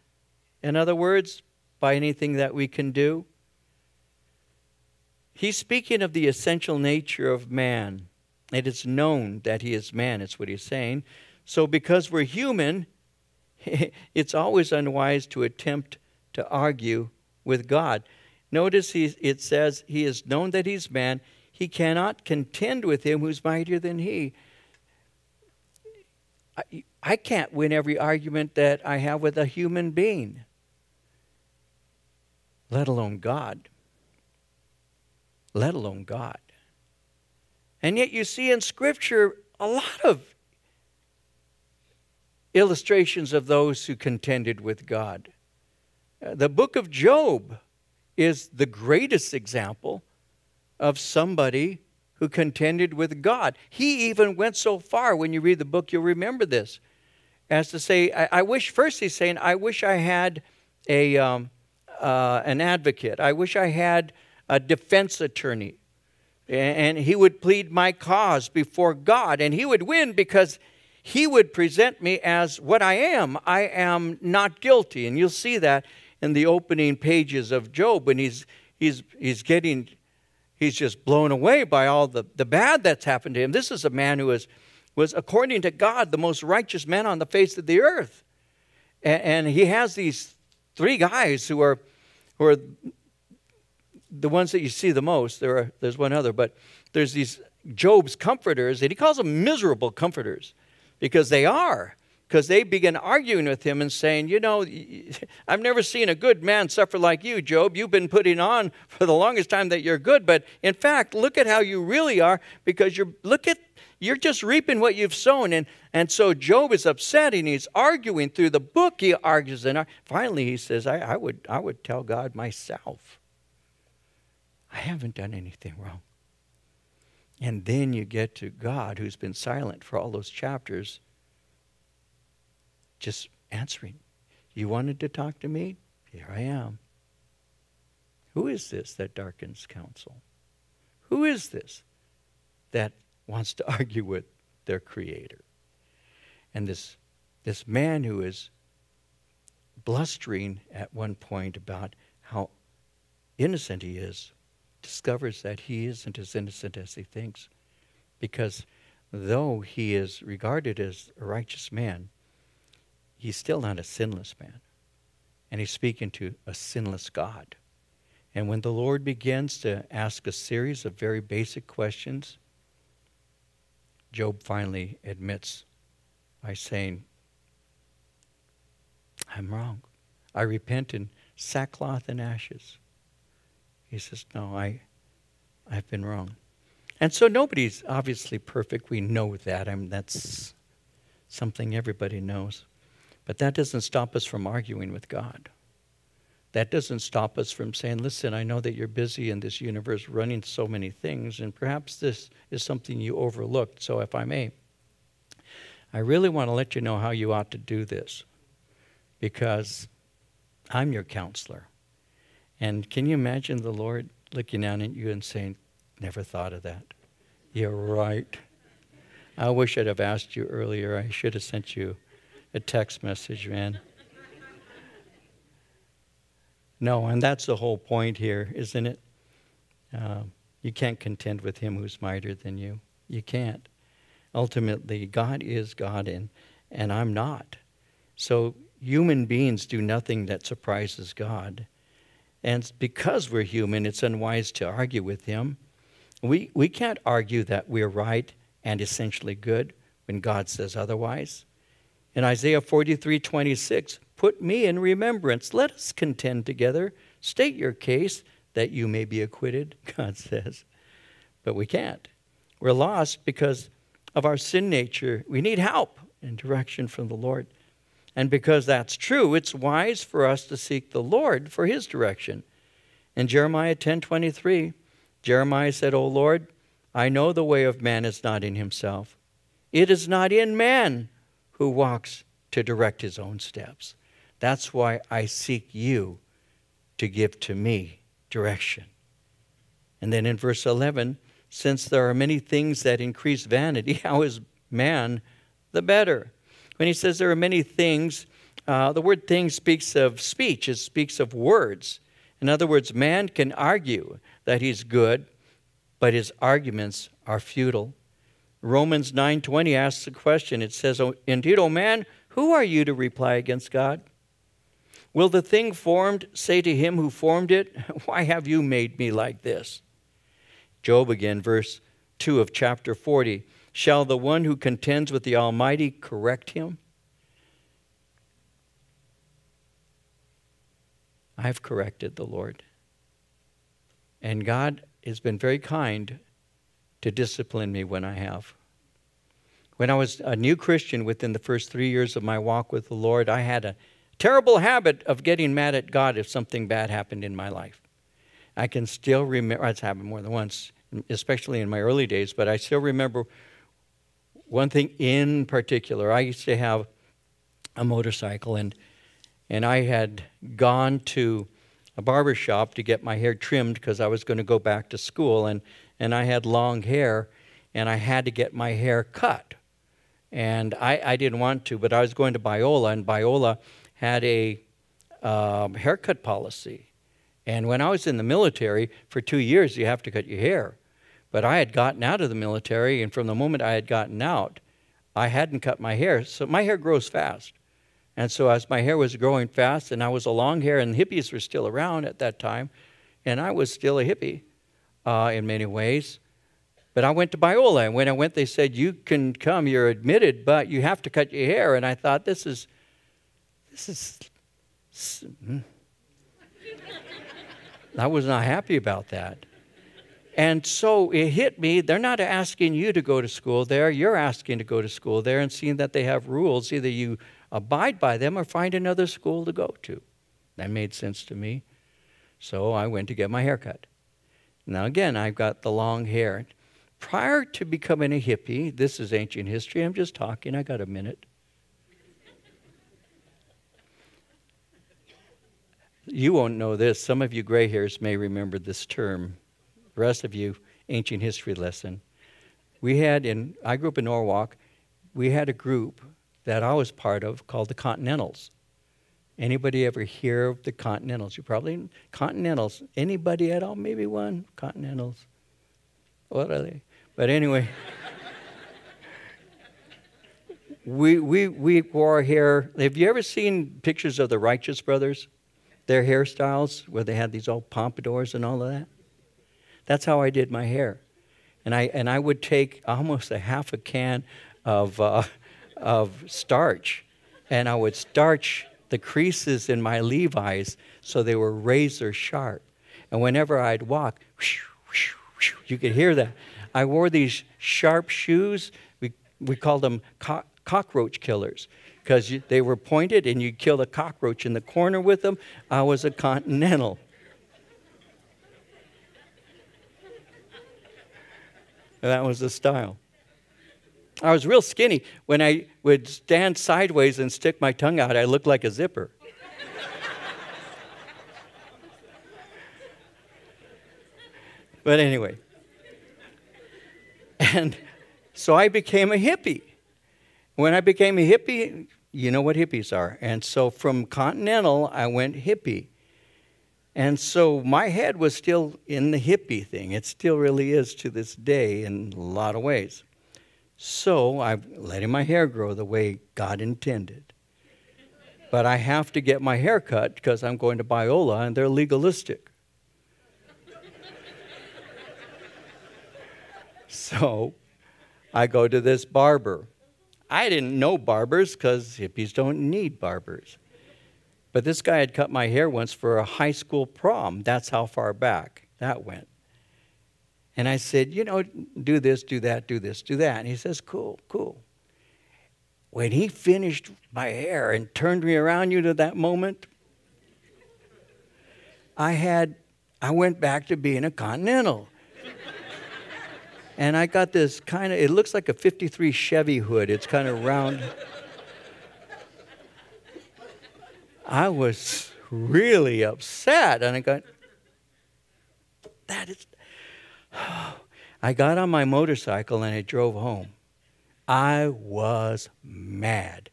in other words, by anything that we can do. He's speaking of the essential nature of man. It is known that he is man, it's what he's saying. So, because we're human, it's always unwise to attempt to argue with God. Notice he, it says, He is known that he's man. He cannot contend with him who's mightier than he. I, I can't win every argument that I have with a human being, let alone God. Let alone God. And yet, you see in Scripture a lot of illustrations of those who contended with God. Uh, the book of Job is the greatest example of somebody who contended with God. He even went so far, when you read the book, you'll remember this, as to say, I, I wish, first he's saying, I wish I had a, um, uh, an advocate. I wish I had a defense attorney. And he would plead my cause before God, and he would win because he would present me as what I am. I am not guilty. And you'll see that in the opening pages of Job when he's, he's, he's getting, he's just blown away by all the, the bad that's happened to him. This is a man who is, was, according to God, the most righteous man on the face of the earth. And, and he has these three guys who are, who are the ones that you see the most. There are, there's one other, but there's these Job's comforters, and he calls them miserable comforters because they are. Because they begin arguing with him and saying, You know, I've never seen a good man suffer like you, Job. You've been putting on for the longest time that you're good, but in fact, look at how you really are because you're, look at, you're just reaping what you've sown. And, and so Job is upset and he's arguing through the book. He argues and finally he says, I, I, would, I would tell God myself. I haven't done anything wrong. And then you get to God, who's been silent for all those chapters, just answering. You wanted to talk to me? Here I am. Who is this that darkens counsel? Who is this that wants to argue with their creator? And this, this man who is blustering at one point about how innocent he is discovers that he isn't as innocent as he thinks. Because though he is regarded as a righteous man, he's still not a sinless man. And he's speaking to a sinless God. And when the Lord begins to ask a series of very basic questions, Job finally admits by saying, I'm wrong. I repent in sackcloth and ashes. He says, No, I, I've been wrong. And so nobody's obviously perfect. We know that. I mean, that's something everybody knows. But that doesn't stop us from arguing with God. That doesn't stop us from saying, listen, I know that you're busy in this universe running so many things, and perhaps this is something you overlooked. So, if I may, I really want to let you know how you ought to do this because I'm your counselor. And can you imagine the Lord looking down at you and saying, Never thought of that? You're right. I wish I'd have asked you earlier. I should have sent you a text message, man. No, and that's the whole point here, isn't it? Uh, you can't contend with him who's mightier than you. You can't. Ultimately, God is God, and, and I'm not. So human beings do nothing that surprises God. And because we're human, it's unwise to argue with him. We, we can't argue that we're right and essentially good when God says otherwise. In Isaiah 43 26, put me in remembrance. Let us contend together. State your case that you may be acquitted, God says. But we can't. We're lost because of our sin nature. We need help and direction from the Lord. And because that's true, it's wise for us to seek the Lord for his direction. In Jeremiah 10:23, Jeremiah said, "O Lord, I know the way of man is not in himself. It is not in man who walks to direct his own steps. That's why I seek you to give to me direction." And then in verse 11, since there are many things that increase vanity, how is man the better? When he says there are many things, uh, the word thing speaks of speech, it speaks of words. In other words, man can argue that he's good, but his arguments are futile. Romans 9:20 asks a question. It says, "Indeed, O man, who are you to reply against God? Will the thing formed say to him who formed it, Why have you made me like this? Job again, verse 2 of chapter 40. Shall the one who contends with the Almighty correct him? I've corrected the Lord. And God has been very kind to discipline me when I have. When I was a new Christian within the first three years of my walk with the Lord, I had a terrible habit of getting mad at God if something bad happened in my life. I can still remember, it's happened more than once, especially in my early days, but I still remember one thing in particular. I used to have a motorcycle, and, and I had gone to a barber shop to get my hair trimmed because I was going to go back to school, and, and I had long hair, and I had to get my hair cut. And I, I didn't want to, but I was going to Biola, and Biola had a um, haircut policy. And when I was in the military, for two years, you have to cut your hair. But I had gotten out of the military, and from the moment I had gotten out, I hadn't cut my hair. So my hair grows fast. And so as my hair was growing fast, and I was a long hair, and hippies were still around at that time, and I was still a hippie uh, in many ways. But I went to Biola, and when I went, they said, "You can come. You're admitted, but you have to cut your hair." And I thought, "This is, this is." Hmm. I was not happy about that. And so it hit me. They're not asking you to go to school there. You're asking to go to school there and seeing that they have rules. Either you abide by them or find another school to go to. That made sense to me. So I went to get my hair cut. Now, again, I've got the long hair. Prior to becoming a hippie, this is ancient history. I'm just talking. I got a minute. You won't know this. Some of you gray hairs may remember this term the rest of you, ancient history lesson. We had in, I grew up in Norwalk, we had a group that I was part of called the Continentals. Anybody ever hear of the Continentals? You probably, Continentals. Anybody at all? Maybe one? Continentals. What are they? But anyway, we, we, we wore hair. Have you ever seen pictures of the Righteous Brothers? Their hairstyles, where they had these old pompadours and all of that? That's how I did my hair. And I, and I would take almost a half a can of, uh, of starch, and I would starch the creases in my Levi's so they were razor sharp. And whenever I'd walk, you could hear that. I wore these sharp shoes. We, we called them co- cockroach killers because they were pointed and you'd kill the cockroach in the corner with them. I was a continental. That was the style. I was real skinny. When I would stand sideways and stick my tongue out, I looked like a zipper. but anyway. And so I became a hippie. When I became a hippie, you know what hippies are. And so from continental, I went hippie. And so my head was still in the hippie thing. It still really is to this day in a lot of ways. So I'm letting my hair grow the way God intended. But I have to get my hair cut because I'm going to Biola and they're legalistic. so I go to this barber. I didn't know barbers because hippies don't need barbers. But this guy had cut my hair once for a high school prom. That's how far back that went. And I said, you know, do this, do that, do this, do that. And he says, cool, cool. When he finished my hair and turned me around, you know, that moment, I had, I went back to being a continental. and I got this kind of, it looks like a 53 Chevy hood. It's kind of round. I was really upset. And I got, that is, I got on my motorcycle and I drove home. I was mad,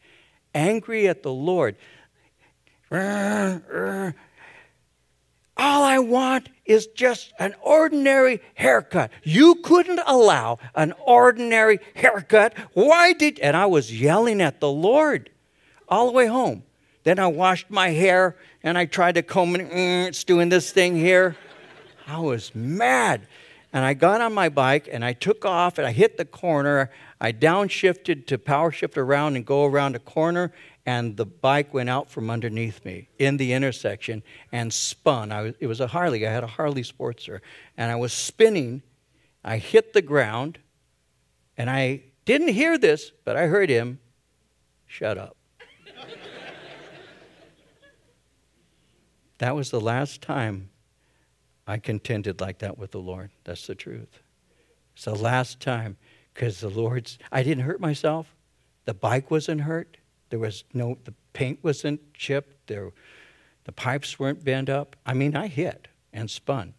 angry at the Lord. All I want is just an ordinary haircut. You couldn't allow an ordinary haircut. Why did? And I was yelling at the Lord all the way home. Then I washed my hair and I tried to comb it. Mm, it's doing this thing here. I was mad. And I got on my bike and I took off and I hit the corner. I downshifted to power shift around and go around a corner, and the bike went out from underneath me in the intersection and spun. Was, it was a Harley. I had a Harley Sportster. And I was spinning. I hit the ground, and I didn't hear this, but I heard him shut up. That was the last time I contended like that with the Lord. That's the truth. It's the last time because the Lord's, I didn't hurt myself. The bike wasn't hurt. There was no, the paint wasn't chipped. There, The pipes weren't bent up. I mean, I hit and spun.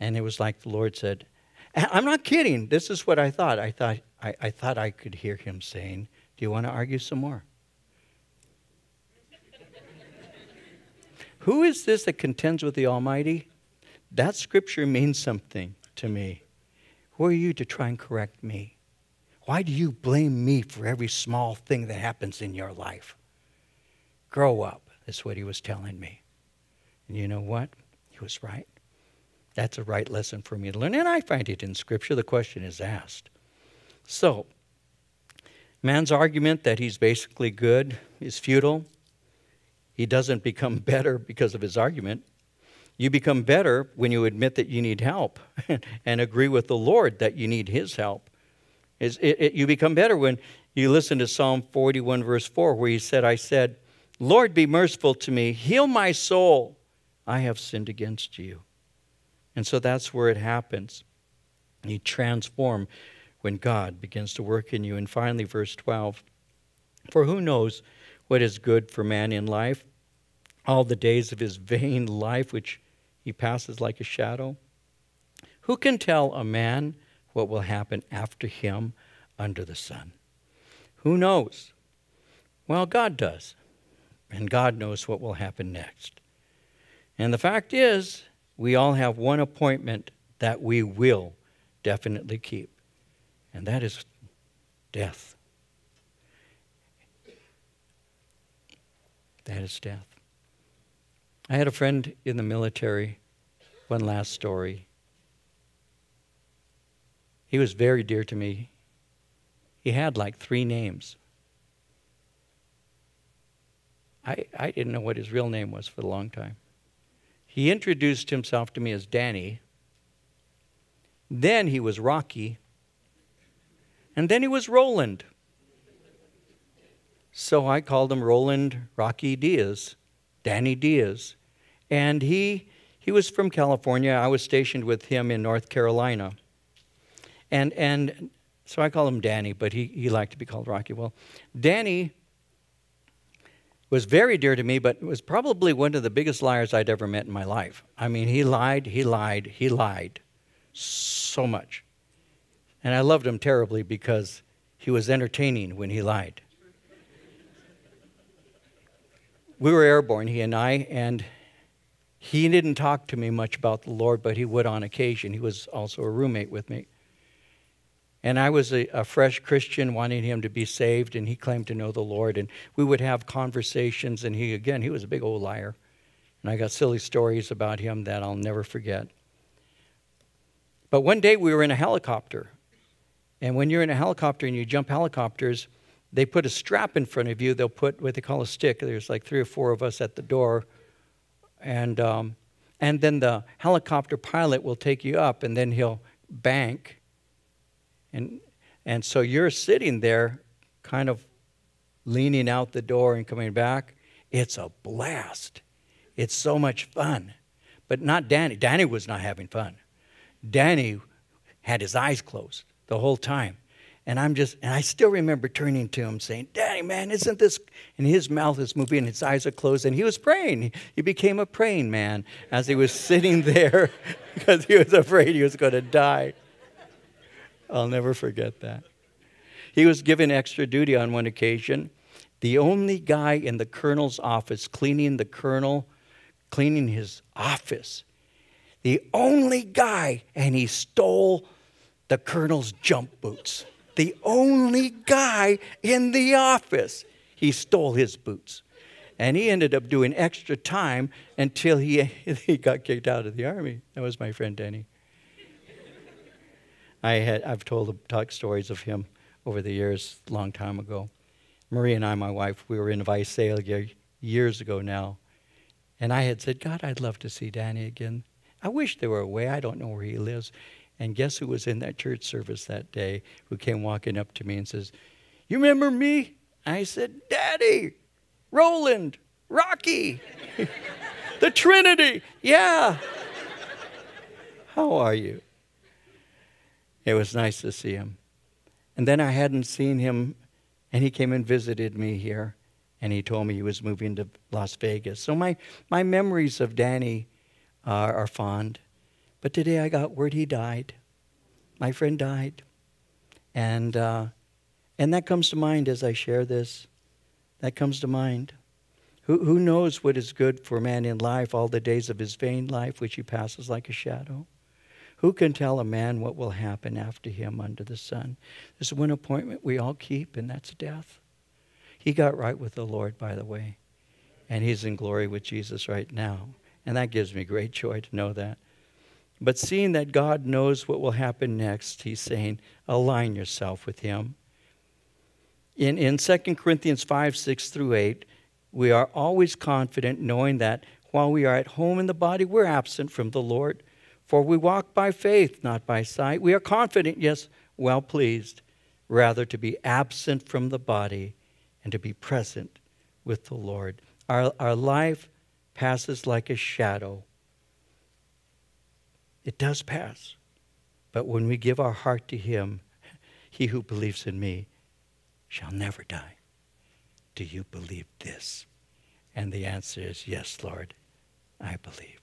And it was like the Lord said, I'm not kidding. This is what I thought. I thought I, I thought I could hear him saying, Do you want to argue some more? Who is this that contends with the Almighty? That scripture means something to me. Who are you to try and correct me? Why do you blame me for every small thing that happens in your life? Grow up, is what he was telling me. And you know what? He was right. That's a right lesson for me to learn. And I find it in Scripture. The question is asked. So, man's argument that he's basically good is futile. He doesn't become better because of his argument. You become better when you admit that you need help and agree with the Lord that you need his help. It, it, you become better when you listen to Psalm 41, verse 4, where he said, I said, Lord, be merciful to me, heal my soul. I have sinned against you. And so that's where it happens. You transform when God begins to work in you. And finally, verse 12 For who knows what is good for man in life? All the days of his vain life, which he passes like a shadow? Who can tell a man what will happen after him under the sun? Who knows? Well, God does. And God knows what will happen next. And the fact is, we all have one appointment that we will definitely keep, and that is death. That is death. I had a friend in the military, one last story. He was very dear to me. He had like three names. I, I didn't know what his real name was for a long time. He introduced himself to me as Danny. Then he was Rocky. And then he was Roland. So I called him Roland Rocky Diaz, Danny Diaz. And he, he was from California. I was stationed with him in North Carolina. And, and so I call him Danny, but he, he liked to be called Rocky. Well, Danny was very dear to me, but was probably one of the biggest liars I'd ever met in my life. I mean, he lied, he lied, he lied so much. And I loved him terribly because he was entertaining when he lied. We were airborne, he and I, and he didn't talk to me much about the Lord, but he would on occasion. He was also a roommate with me. And I was a, a, fresh Christian wanting him to be saved, and he claimed to know the Lord. And we would have conversations, and he, again, he was a big old liar. And I got silly stories about him that I'll never forget. But one day we were in a helicopter. And when you're in a helicopter and you jump helicopters, they put a strap in front of you. They'll put what they call a stick. There's like three or four of us at the door. And, um, and then the helicopter pilot will take you up, and then he'll bank and, and so you're sitting there kind of leaning out the door and coming back. It's a blast. It's so much fun. But not Danny. Danny was not having fun. Danny had his eyes closed the whole time. And I'm just, and I still remember turning to him saying, Danny, man, isn't this? And his mouth is moving, his eyes are closed, and he was praying. He became a praying man as he was sitting there because he was afraid he was going to die. I'll never forget that. He was given extra duty on one occasion. The only guy in the colonel's office cleaning the colonel, cleaning his office. The only guy, and he stole the colonel's jump boots. The only guy in the office. He stole his boots. And he ended up doing extra time until he, he got kicked out of the army. That was my friend Denny. I had, I've told the talk stories of him over the years, long time ago. Marie and I, my wife, we were in Visalia years ago now. And I had said, God, I'd love to see Danny again. I wish there were a way. I don't know where he lives. And guess who was in that church service that day who came walking up to me and says, You remember me? I said, Danny, Roland, Rocky, the Trinity. Yeah. How are you? It was nice to see him. And then I hadn't seen him, and he came and visited me here. and he told me he was moving to Las Vegas. So my, my memories of Danny uh, are fond. But today I got word he died. My friend died. And, uh, and that comes to mind as I share this. That comes to mind. Who, who knows what is good for man in life all the days of his vain life, which he passes like a shadow? Who can tell a man what will happen after him under the sun? There's one appointment we all keep, and that's death. He got right with the Lord, by the way, and he's in glory with Jesus right now. And that gives me great joy to know that. But seeing that God knows what will happen next, he's saying, align yourself with him. In, in 2 Corinthians 5 6 through 8, we are always confident knowing that while we are at home in the body, we're absent from the Lord. For we walk by faith, not by sight. We are confident, yes, well pleased, rather to be absent from the body and to be present with the Lord. Our, our life passes like a shadow. It does pass. But when we give our heart to Him, he who believes in me shall never die. Do you believe this? And the answer is, Yes, Lord, I believe.